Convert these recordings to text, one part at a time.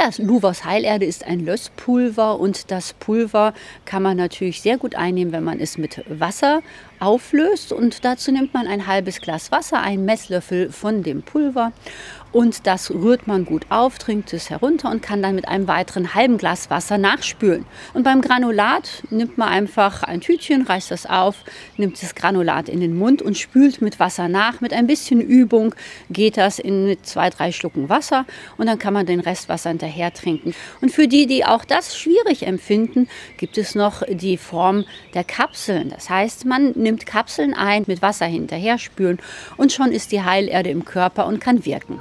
Ja, Luvos Heilerde ist ein Lösspulver und das Pulver kann man natürlich sehr gut einnehmen, wenn man es mit Wasser auflöst. Und dazu nimmt man ein halbes Glas Wasser, einen Messlöffel von dem Pulver und das rührt man gut auf, trinkt es herunter und kann dann mit einem weiteren halben Glas Wasser nachspülen. Und beim Granulat nimmt man einfach ein Tütchen, reißt das auf, nimmt das Granulat in den Mund und spült mit Wasser nach. Mit ein bisschen Übung geht das in zwei, drei Schlucken Wasser und dann kann man den Rest Wasser hinterher trinken. Und für die, die auch das schwierig empfinden, gibt es noch die Form der Kapseln. Das heißt, man nimmt Kapseln ein, mit Wasser hinterher spülen und schon ist die Heilerde im Körper und kann wirken.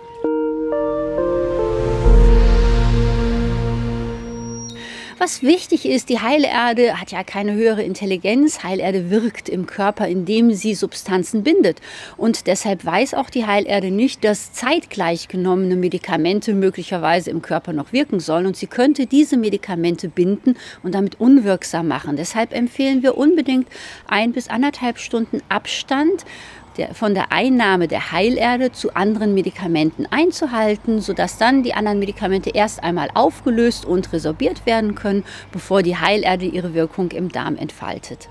Was wichtig ist, die Heilerde hat ja keine höhere Intelligenz. Heilerde wirkt im Körper, indem sie Substanzen bindet. Und deshalb weiß auch die Heilerde nicht, dass zeitgleich genommene Medikamente möglicherweise im Körper noch wirken sollen. Und sie könnte diese Medikamente binden und damit unwirksam machen. Deshalb empfehlen wir unbedingt ein bis anderthalb Stunden Abstand der, von der Einnahme der Heilerde zu anderen Medikamenten einzuhalten, sodass dann die anderen Medikamente erst einmal aufgelöst und resorbiert werden können, bevor die Heilerde ihre Wirkung im Darm entfaltet.